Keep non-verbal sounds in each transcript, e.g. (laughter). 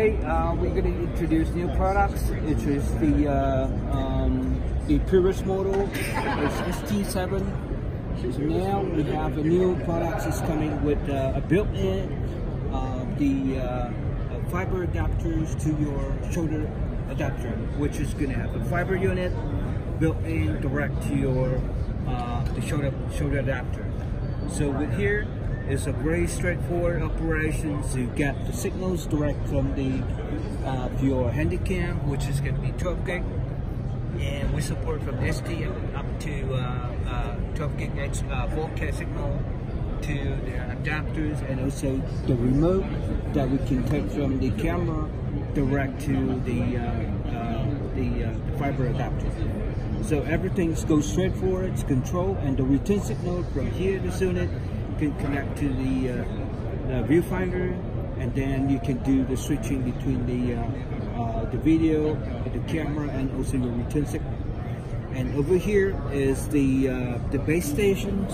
today uh, we're going to introduce new products. It is the uh, um, the previous model, it's ST7. So now we have a new product that's coming with uh, a built-in uh, the uh, fiber adapters to your shoulder adapter, which is going to have a fiber unit built in direct to your uh, the shoulder shoulder adapter. So with here it's a very straightforward operation to get the signals direct from the uh, your handycam, which is going to be 12 gig, and we support from ST up to uh, uh, 12 gig X, 4K uh, signal to the adapters and also the remote that we can take from the camera direct to the uh, uh, the, the fiber adapter. So everything goes straight forward, it's control, and the return signal from here to unit can connect to the, uh, the viewfinder and then you can do the switching between the uh, uh, the video, the camera, and also your return signal. And over here is the uh, the base stations.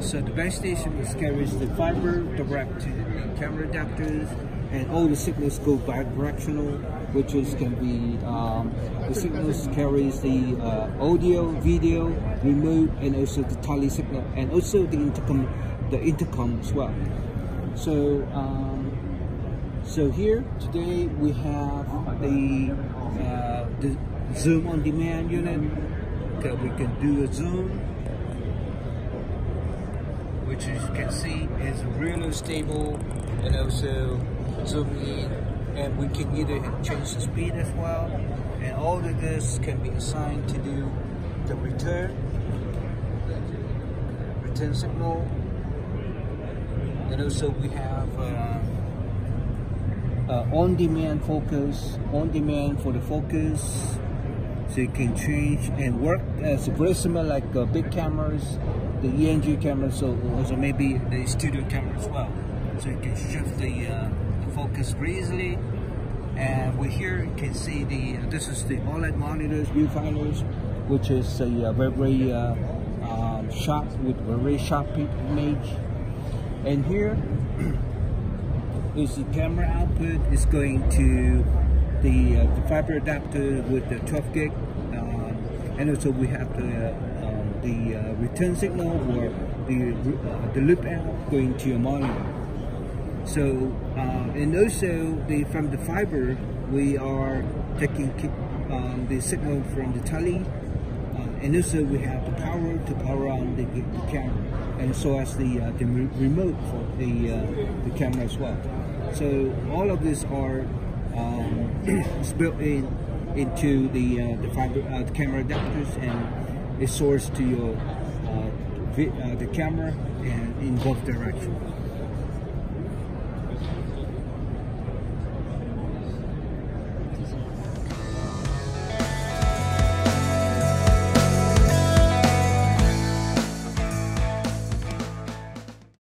So the base station carries the fiber direct to the camera adapters, and all the signals go bi-directional, which is can be um, the signals carries the uh, audio, video, remote, and also the tally signal, and also the intercom, the intercom as well. So, um, so here today we have the uh, the zoom on demand unit. Okay, we can do a zoom, which as you can see is really stable, and also zoom in, and we can either change the speed as well and all of this can be assigned to do the return return signal. And also we have uh, uh, on-demand focus on-demand for the focus so you can change and work as very similar like uh, big cameras the ENG camera so also maybe the studio camera as well so you can shift the, uh, focus easily and we here you can see the uh, this is the OLED monitors viewfinders which is a, uh, very very uh, um, sharp with very sharp image. And here (clears throat) is the camera output. Is going to the, uh, the fiber adapter with the 12 gig um, and also we have the um, the uh, return signal or the uh, the loop out going to your monitor so, uh, and also the, from the fiber, we are taking um, the signal from the tally, uh, and also we have the power to power on the, the camera, and so as the uh, the re remote for the uh, the camera as well. So all of these are um, (clears throat) built in into the uh, the fiber uh, the camera adapters and is sourced to your the camera and in both directions.